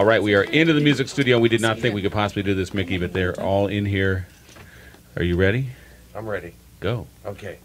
All right, we are into the music studio. We did not think we could possibly do this, Mickey, but they're all in here. Are you ready? I'm ready. Go. Okay.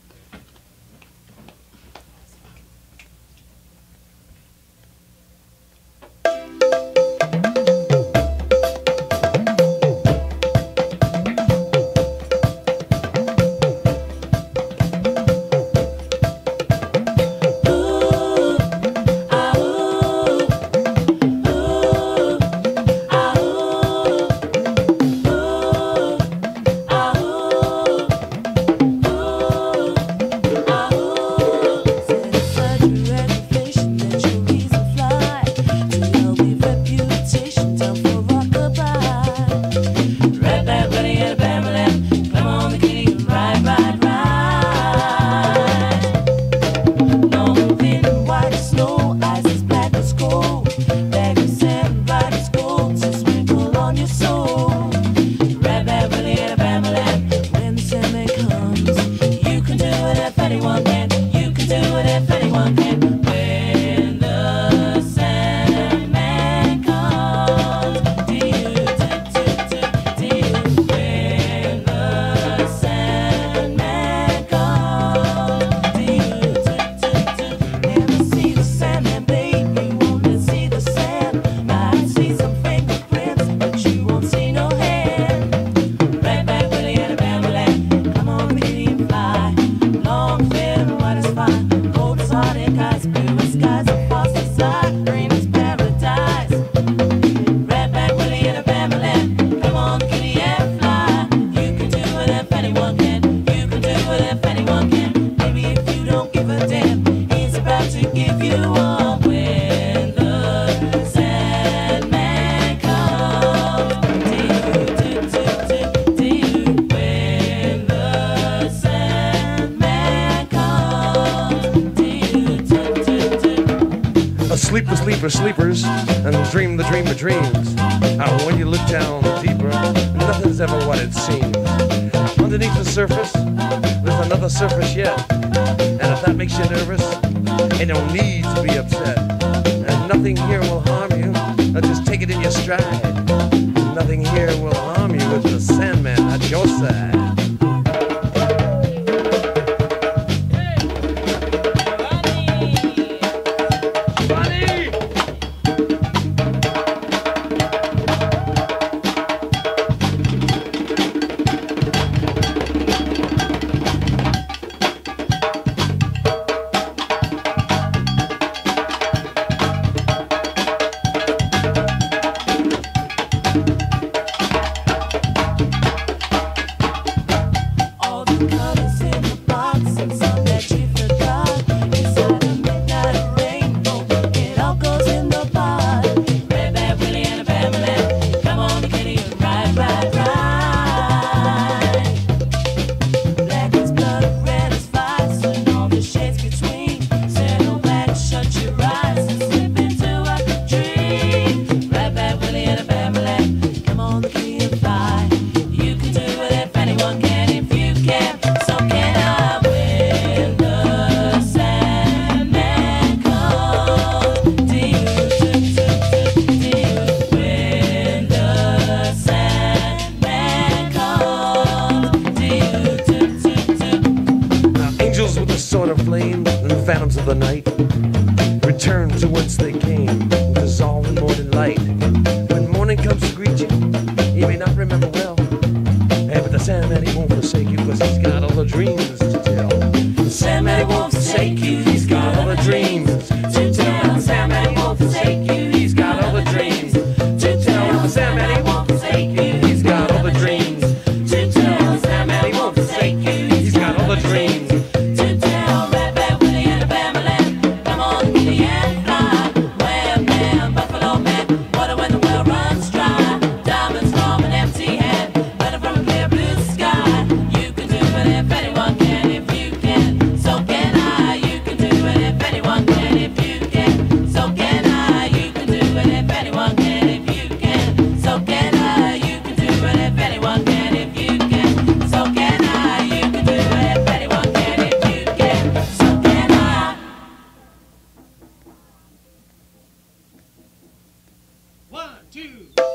Sleeper sleepers and dream the dream of dreams. How when you look down deeper, nothing's ever what it seems. Underneath the surface, there's another surface yet. And if that makes you nervous, ain't no need to be upset. And nothing here will harm you. Just take it in your stride. Nothing here will harm you with the Sandman at your side. two.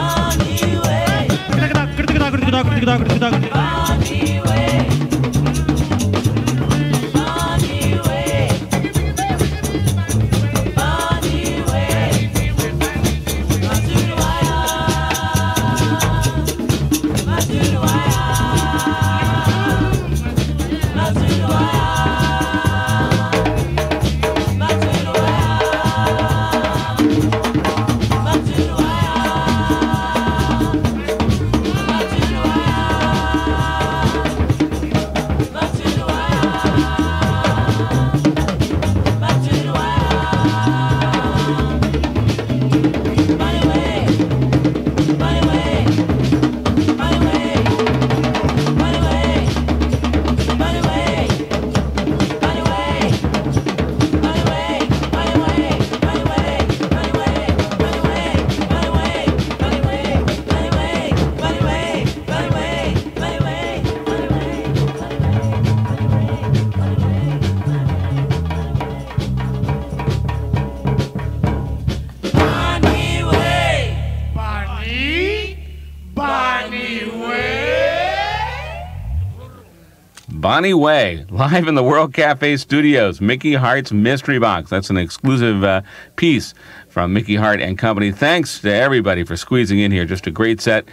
Bani Weh, live in the World Cafe studios. Mickey Hart's Mystery Box. That's an exclusive uh, piece from Mickey Hart and Company. Thanks to everybody for squeezing in here. Just a great set.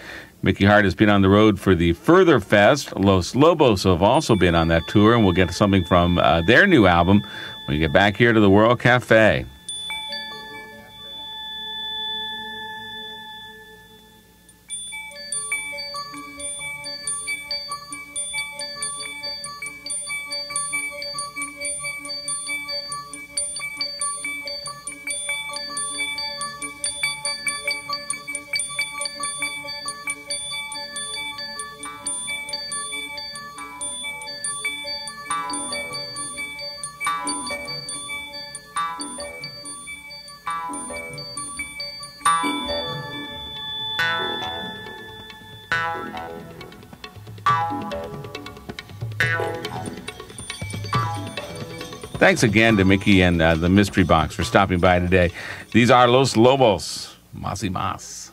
Mickey Hart has been on the road for the Furthur Fest. Los Lobos have also been on that tour, and we'll get something from uh, their new album when we get back here to the World Cafe. Thanks again to Mickey and uh, the Mystery Box for stopping by today. These are Los Lobos. Mas y Mas.